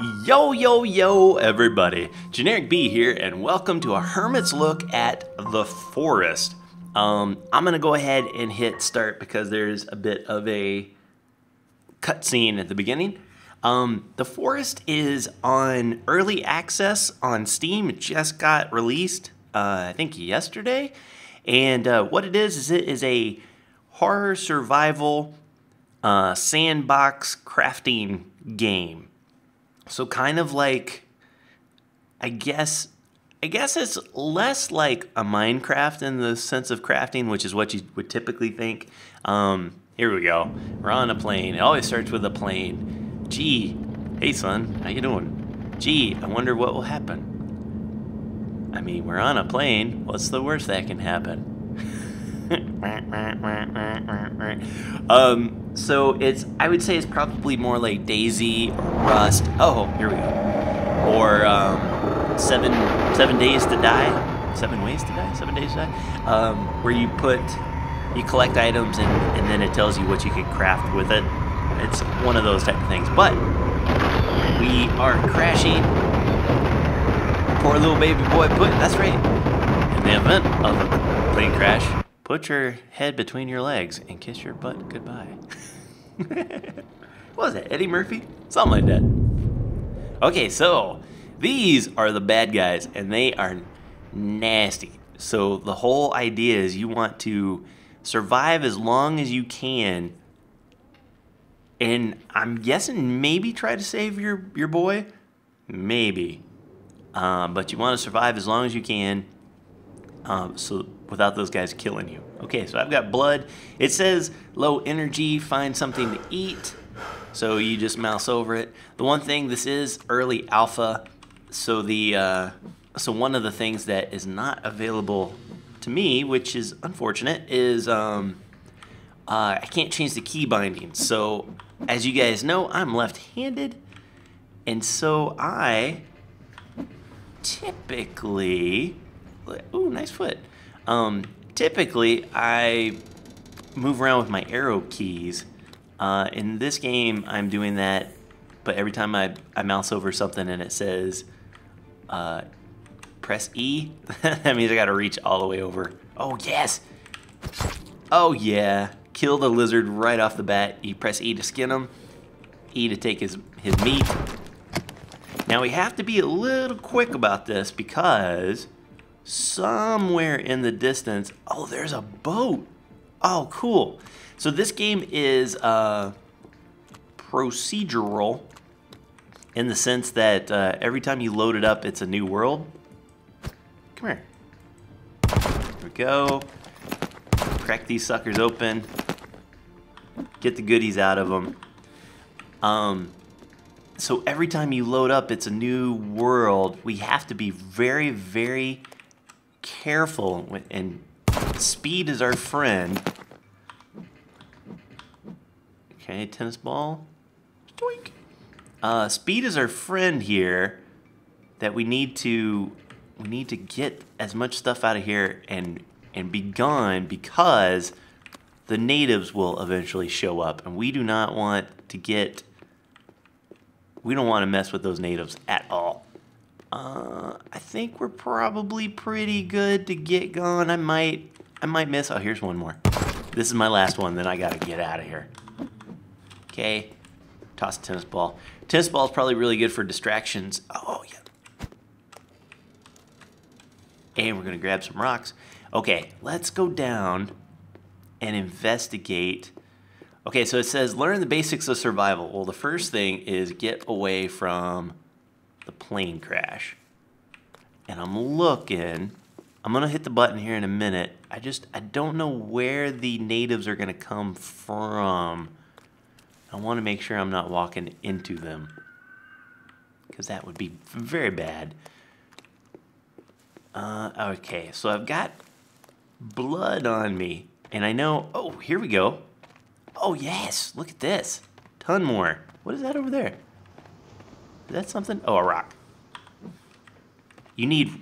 Yo, yo, yo, everybody. Generikb here, and welcome to a hermit's look at the forest. Um, I'm gonna go ahead and hit start because there's a bit of a cutscene at the beginning. Um, the forest is on early access on Steam. It just got released, uh, I think, yesterday. And uh, what it is is it is a horror survival uh, sandbox crafting game. So kind of like, I guess, I guess it's less like a Minecraft in the sense of crafting, which is what you would typically think. Um, here we go. We're on a plane. It always starts with a plane. Gee, hey son, how you doing? Gee, I wonder what will happen. I mean, we're on a plane. What's the worst that can happen? um, so it's I would say it's probably more like DayZ or Rust. Oh, here we go. Or um, seven seven days to die, seven ways to die, seven days to die, um, where you put you collect items and, and then it tells you what you can craft with it. It's one of those type of things. But we are crashing. Poor little baby boy. Put that's right. In the event of a plane crash, put your head between your legs and kiss your butt goodbye. what was that, Eddie Murphy? Something like that. Okay, so these are the bad guys, and they are nasty. So the whole idea is you want to survive as long as you can, and I'm guessing maybe try to save your your boy, maybe. Um, but you want to survive as long as you can, um, so without those guys killing you. Okay, so I've got blood. It says low energy, find something to eat. So you just mouse over it. The one thing, this is early alpha. So the uh, so one of the things that is not available to me, which is unfortunate, is um, uh, I can't change the key binding. So as you guys know, I'm left-handed. And so I typically, ooh, nice foot. Um, typically, I move around with my arrow keys. Uh, in this game, I'm doing that, but every time I, I mouse over something and it says uh, press E, that means I gotta reach all the way over. Oh, yes! Oh, yeah. Kill the lizard right off the bat. You press E to skin him, E to take his, his meat. Now, we have to be a little quick about this because somewhere in the distance, oh, there's a boat. Oh, cool. So this game is uh, procedural in the sense that uh, every time you load it up, it's a new world. Come here. There we go. Crack these suckers open. Get the goodies out of them. Um, so every time you load up, it's a new world. We have to be very, very careful, and speed is our friend. Okay, tennis ball. Doink. Uh, speed is our friend here. That we need to, we need to get as much stuff out of here and and be gone because the natives will eventually show up, and we do not want to get. We don't want to mess with those natives at all. Uh, I think we're probably pretty good to get going. I might, I might miss. Oh, here's one more. This is my last one. Then I gotta get out of here. Okay, toss a tennis ball. Tennis ball is probably really good for distractions. Oh yeah. And we're gonna grab some rocks. Okay, let's go down and investigate. Okay, so it says learn the basics of survival. Well, the first thing is get away from the plane crash. And I'm looking. I'm going to hit the button here in a minute. I just, I don't know where the natives are going to come from. I want to make sure I'm not walking into them. Because that would be very bad. Uh, okay, so I've got blood on me. And I know, oh, here we go. Oh, yes, look at this. Ton more. What is that over there? Is that something? Oh, a rock. You need,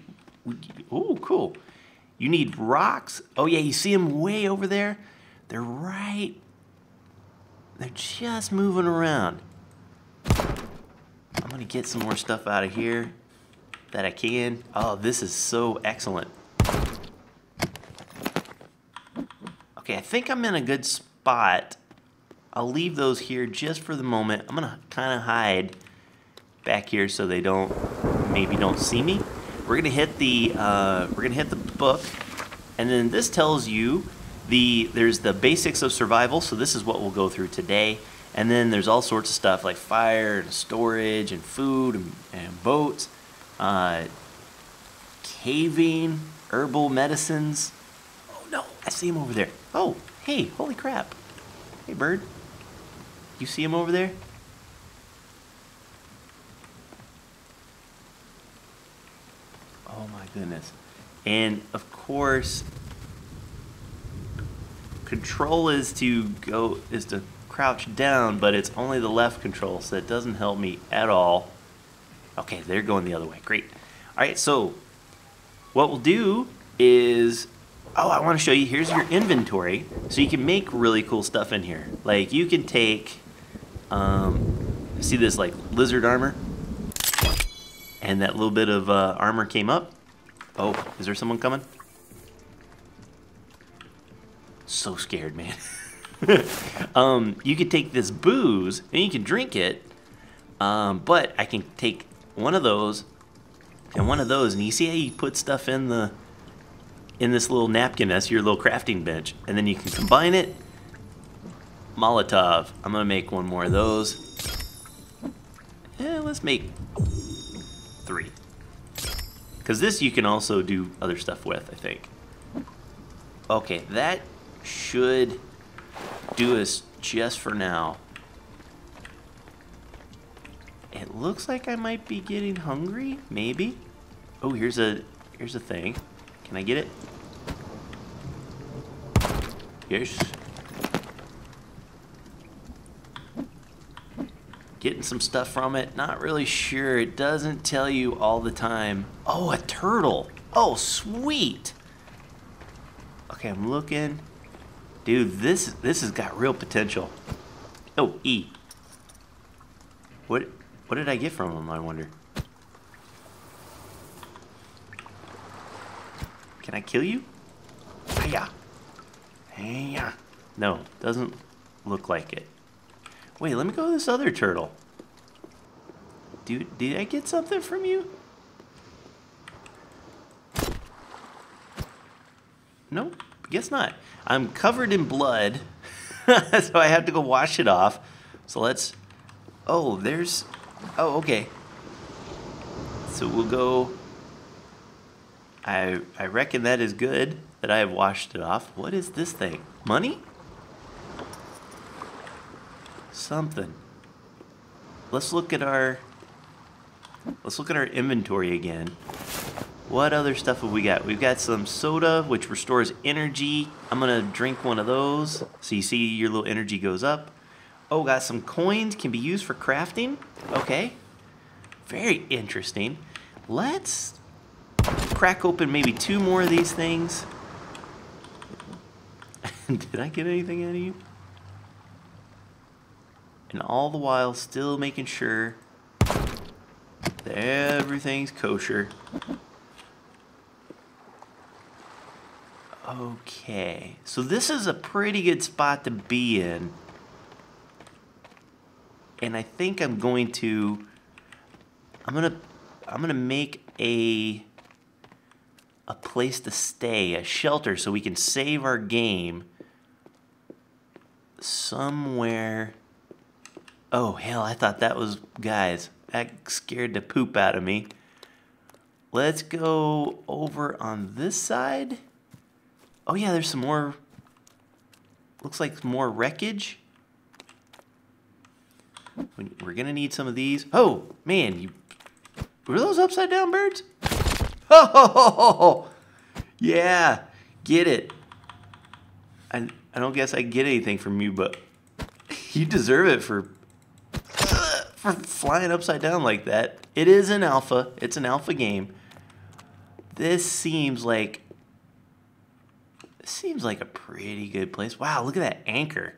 oh, cool. You need rocks. Oh, yeah, you see them way over there? They're right, they're just moving around. I'm gonna get some more stuff out of here that I can. Oh, this is so excellent. Okay, I think I'm in a good spot. I'll leave those here just for the moment. I'm gonna kind of hide back here so they don't, maybe don't see me. We're gonna hit the, uh, we're gonna hit the book, and then this tells you the, there's the basics of survival, so this is what we'll go through today. And then there's all sorts of stuff like fire and storage and food and, and boats, uh, caving, herbal medicines. Oh no, I see him over there. Oh, hey, holy crap. Hey, bird. You see him over there? Oh my goodness. And of course, control is to go is to crouch down, but it's only the left control, so it doesn't help me at all. Okay, they're going the other way. Great. All right, so what we'll do is, oh, I want to show you, here's your inventory. So you can make really cool stuff in here. Like you can take, um, see this like lizard armor? And that little bit of uh, armor came up. Oh, is there someone coming? So scared, man. um, you could take this booze and you can drink it, um, but I can take one of those and one of those, and you see how you put stuff in the in this little napkin that's your little crafting bench, and then you can combine it. Molotov. I'm gonna make one more of those. Yeah, let's make three. Because this you can also do other stuff with, I think. Okay, that should do us just for now. It looks like I might be getting hungry, maybe. Oh, here's a here's a thing. Can I get it? Yes. Getting some stuff from it. Not really sure. It doesn't tell you all the time. Oh, a turtle. Oh, sweet. Okay, I'm looking. Dude, this this has got real potential. Oh, E. What what did I get from him, I wonder? Can I kill you? Hiya. Hiya. No, doesn't look like it. Wait, let me go to this other turtle. Dude, did I get something from you? Nope, guess not. I'm covered in blood, so I have to go wash it off. So let's... Oh, there's... Oh, okay. So we'll go... I, I reckon that is good that I have washed it off. What is this thing? Money? Something. Let's look at our... Let's look at our inventory again. What other stuff have we got? We've got some soda, which restores energy. I'm gonna drink one of those. So you see your little energy goes up. Oh, got some coins, can be used for crafting. Okay. Very interesting. Let's crack open maybe two more of these things. Did I get anything out of you? And all the while still making sure that everything's kosher. Okay, so this is a pretty good spot to be in. And I think I'm going to, I'm gonna, I'm gonna make a, a place to stay, a shelter, so we can save our game somewhere. Oh, hell, I thought that was, guys, that scared the poop out of me. Let's go over on this side. Oh yeah, there's some more, looks like more wreckage. We're gonna need some of these. Oh, man, you, were those upside down birds? Oh, yeah, get it. I, I don't guess I get anything from you, but you deserve it for, for flying upside down like that. It is an alpha, it's an alpha game. This seems like this seems like a pretty good place. Wow, look at that anchor.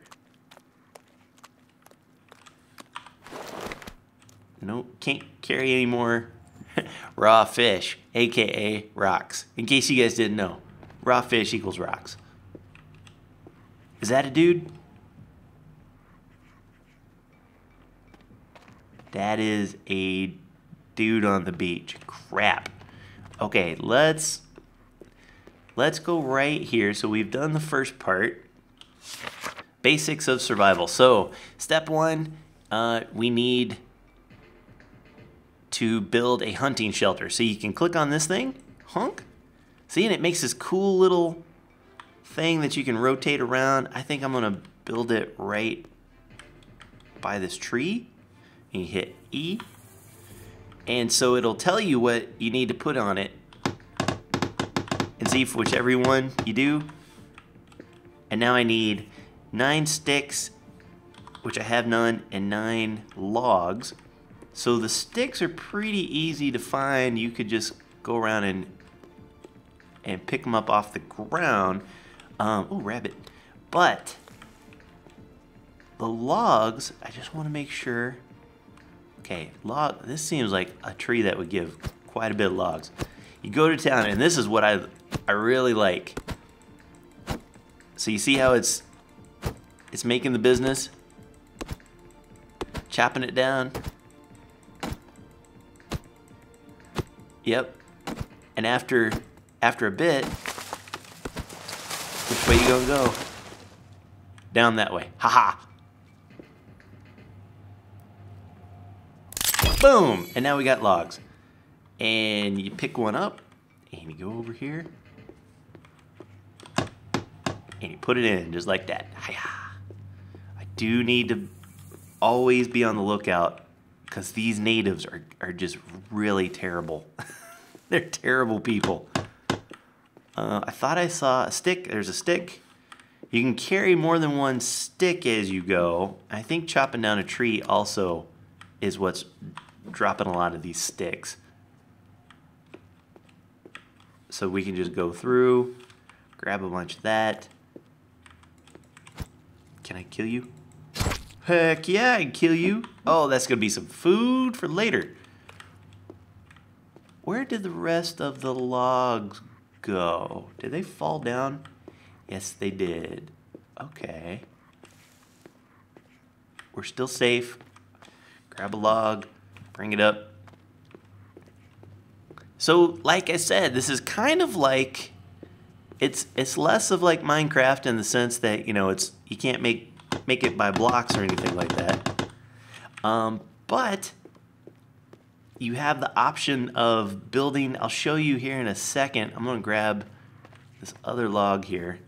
Nope, can't carry any more raw fish, aka rocks. In case you guys didn't know, raw fish equals rocks. Is that a dude? That is a dude on the beach. Crap. Okay, let's let's go right here. So we've done the first part. Basics of survival. So step one, uh, we need to build a hunting shelter. So you can click on this thing, honk. See, and it makes this cool little thing that you can rotate around. I think I'm gonna build it right by this tree. You hit E. And so it'll tell you what you need to put on it. And see if whichever one you do. And now I need nine sticks, which I have none, and nine logs. So the sticks are pretty easy to find. You could just go around and and pick them up off the ground. Um, oh, rabbit. But the logs, I just want to make sure. Okay, log. This seems like a tree that would give quite a bit of logs. You go to town, and this is what I I really like. So you see how it's it's making the business, chopping it down. Yep. And after after a bit, which way you gonna go? Down that way. Haha. -ha. Boom! And now we got logs. And you pick one up, and you go over here, and you put it in just like that. I do need to always be on the lookout because these natives are, are just really terrible. They're terrible people. Uh, I thought I saw a stick. There's a stick. You can carry more than one stick as you go. I think chopping down a tree also is what's dropping a lot of these sticks. So we can just go through, grab a bunch of that. Can I kill you? Heck yeah, I can kill you. Oh, that's going to be some food for later. Where did the rest of the logs go? Did they fall down? Yes, they did. Okay. We're still safe. Grab a log, bring it up. So, like I said, this is kind of like it's it's less of like Minecraft in the sense that you know it's you can't make make it by blocks or anything like that. Um, but you have the option of building. I'll show you here in a second. I'm gonna grab this other log here.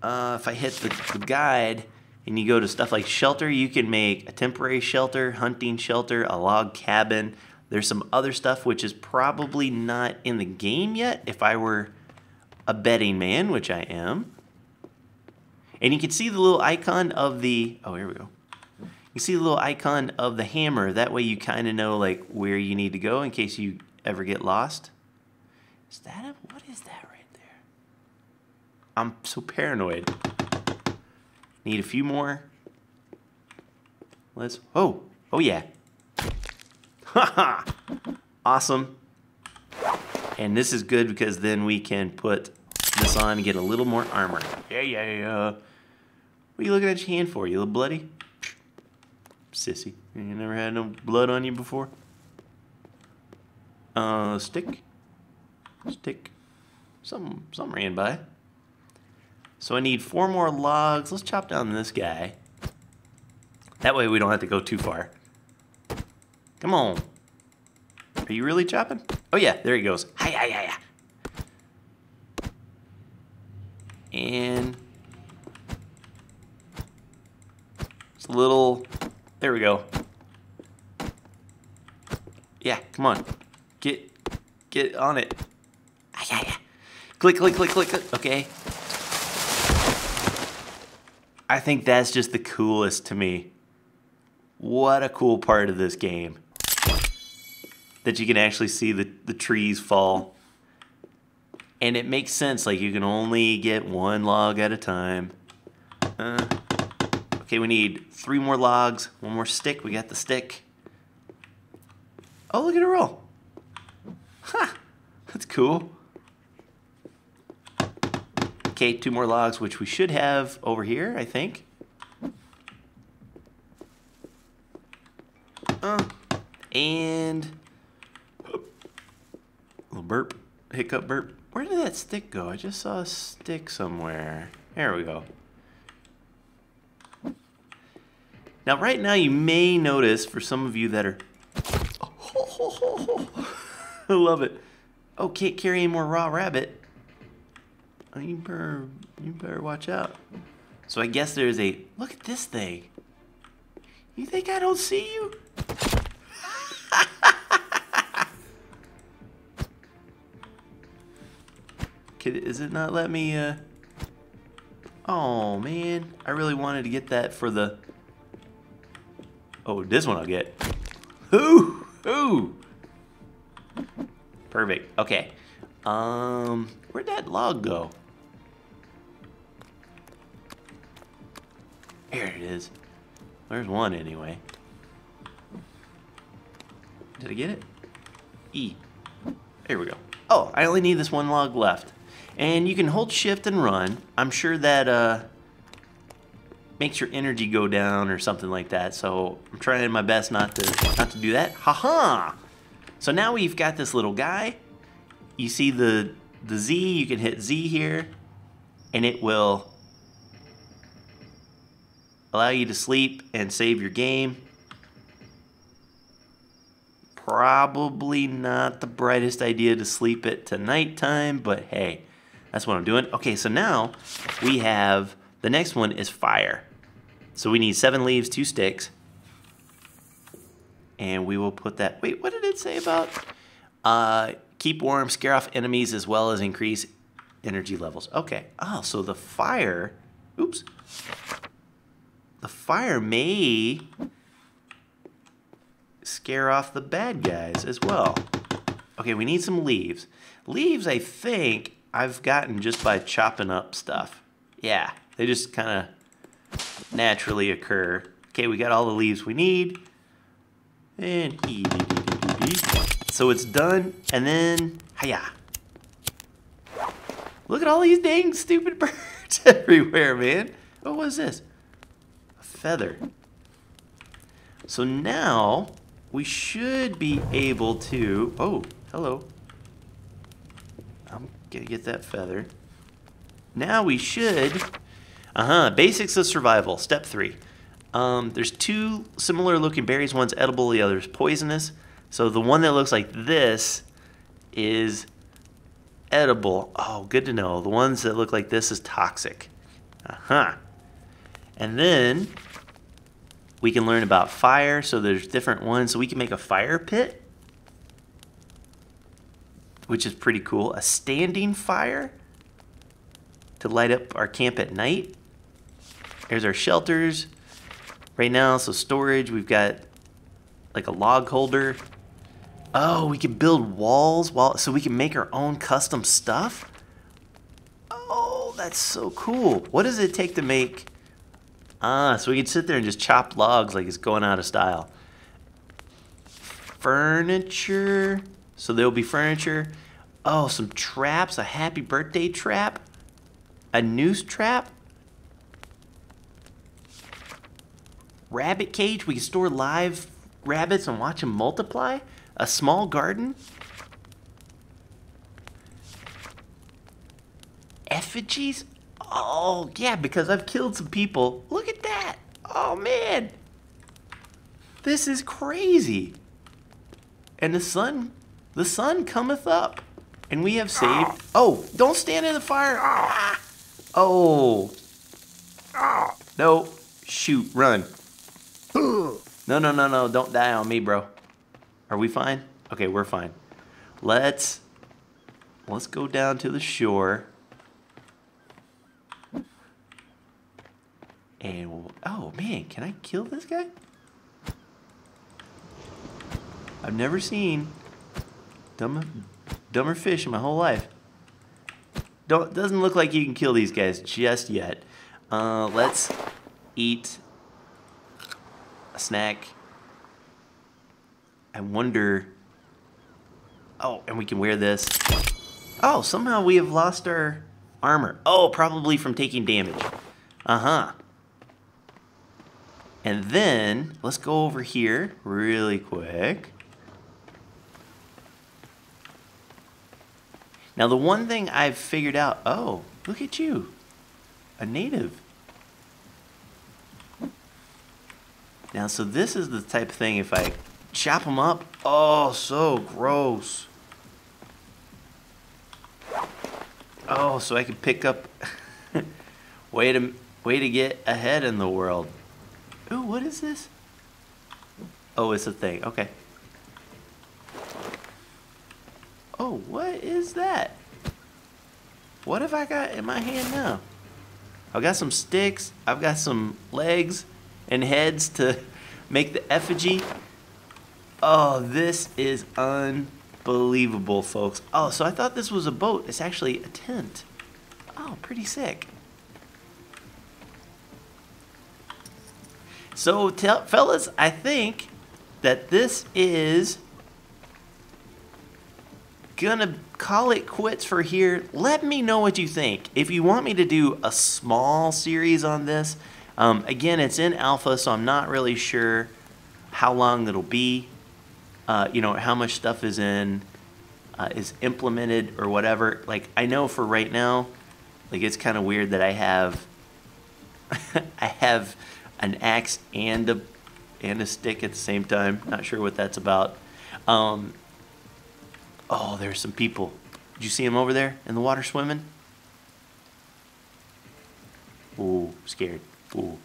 Uh, if I hit the, the guide and you go to stuff like shelter, you can make a temporary shelter, hunting shelter, a log cabin. There's some other stuff which is probably not in the game yet if I were a betting man, which I am. And you can see the little icon of the, oh, here we go. You see the little icon of the hammer. That way you kind of know like where you need to go in case you ever get lost. Is that a, what is that right there? I'm so paranoid. Need a few more. Let's, oh, oh yeah. Haha! awesome. And this is good because then we can put this on and get a little more armor. Yeah, yeah, yeah. What are you looking at your hand for? You little bloody? Sissy. You never had no blood on you before? Uh, stick? Stick. Something, something ran by. So I need four more logs. Let's chop down this guy. That way we don't have to go too far. Come on. Are you really chopping? Oh yeah, there he goes. Hi, hi, hi, hi. And it's a little, there we go. Yeah, come on. Get, get on it. Hi, hi, hi. Click, click, click, click, click. Okay. I think that's just the coolest to me. What a cool part of this game that you can actually see the, the trees fall. And it makes sense, like you can only get one log at a time. Uh, Okay, we need three more logs, one more stick. We got the stick. Oh, look at it roll. Ha! That's cool. Two more logs, which we should have over here, I think. Uh, and little burp, hiccup burp. Where did that stick go? I just saw a stick somewhere. There we go. Now, right now, you may notice, for some of you that are... I love it. Oh, can't carry any more raw rabbit. Oh, you better, you better watch out. So I guess there's a... Look at this thing. You think I don't see you? Kid is it not let me, uh... Oh, man. I really wanted to get that for the... Oh, this one I'll get. Ooh! Ooh! Perfect. Okay. Um, where'd that log go? There it is. There's one anyway. Did I get it? E. There we go. Oh, I only need this one log left. And you can hold shift and run. I'm sure that uh, makes your energy go down or something like that. So I'm trying my best not to not to do that. Haha! -ha! So now we've got this little guy. You see the the Z, you can hit Z here, and it will allow you to sleep and save your game. Probably not the brightest idea to sleep it to nighttime, but hey, that's what I'm doing. Okay, so now we have, the next one is fire. So we need seven leaves, two sticks. And we will put that, wait, what did it say about? Uh, keep warm, scare off enemies, as well as increase energy levels. Okay, oh, so the fire, oops. The fire may scare off the bad guys as well. Okay, we need some leaves. Leaves, I think, I've gotten just by chopping up stuff. Yeah, they just kind of naturally occur. Okay, we got all the leaves we need. And e -d -d -d So it's done, and then, hiya. Look at all these dang stupid birds everywhere, man. What was this? Feather. So now, we should be able to, oh, hello. I'm gonna get that feather. Now we should, uh-huh, basics of survival, step three. Um, there's two similar looking berries. One's edible, the other's poisonous. So the one that looks like this is edible. Oh, good to know. The ones that look like this is toxic. Uh-huh. And then we can learn about fire. So there's different ones. So we can make a fire pit which is pretty cool. A standing fire to light up our camp at night. There's our shelters. Right now, so storage, we've got like a log holder. Oh, we can build walls while so we can make our own custom stuff. Oh, that's so cool. What does it take to make Ah, so we can sit there and just chop logs like it's going out of style. Furniture. So there'll be furniture. Oh, some traps, a happy birthday trap, a noose trap, rabbit cage. We can store live rabbits and watch them multiply. A small garden. Effigies? Oh, yeah, because I've killed some people. Look. Oh, man. This is crazy. And the sun, the sun cometh up. And we have saved. Ah. Oh, don't stand in the fire. Ah. Oh. Ah. No. Shoot, run. No, no, no, no. Don't die on me, bro. Are we fine? Okay, we're fine. Let's let's go down to the shore. And we'll, oh can I kill this guy? I've never seen dumb dumber fish in my whole life. Don't, doesn't look like you can kill these guys just yet. Uh, let's eat a snack. I wonder. Oh, and we can wear this. Oh, somehow we have lost our armor. Oh, probably from taking damage. Uh-huh. And then, let's go over here really quick. Now, the one thing I've figured out, oh, look at you, a native. Now, so this is the type of thing, if I chop them up, oh, so gross. Oh, so I can pick up, way to, way to get ahead in the world. Ooh, what is this? Oh, it's a thing, okay. Oh, what is that? What have I got in my hand now? I've got some sticks, I've got some legs and heads to make the effigy. Oh, this is unbelievable, folks. Oh, so I thought this was a boat. It's actually a tent. Oh, pretty sick. So, tell, fellas, I think that this is gonna call it quits for here. Let me know what you think. If you want me to do a small series on this, um, again, it's in alpha, so I'm not really sure how long it'll be. Uh, you know, how much stuff is in, uh, is implemented or whatever. Like, I know for right now, like, it's kind of weird that I have, I have an axe and a, and a stick at the same time. Not sure what that's about. Um, oh, there's some people. Did you see them over there in the water swimming? Ooh, scared. Ooh.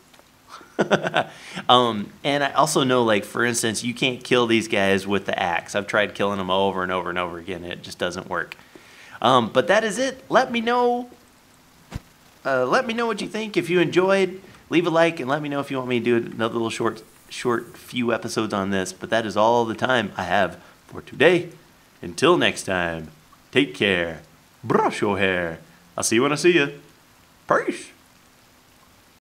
um, and I also know, like, for instance, you can't kill these guys with the axe. I've tried killing them over and over and over again. It just doesn't work. Um, but that is it. Let me know. Uh, let me know what you think. If you enjoyed, leave a like and let me know if you want me to do another little short, short few episodes on this. But that is all the time I have for today. Until next time, take care. Brush your hair. I'll see you when I see you. Peace.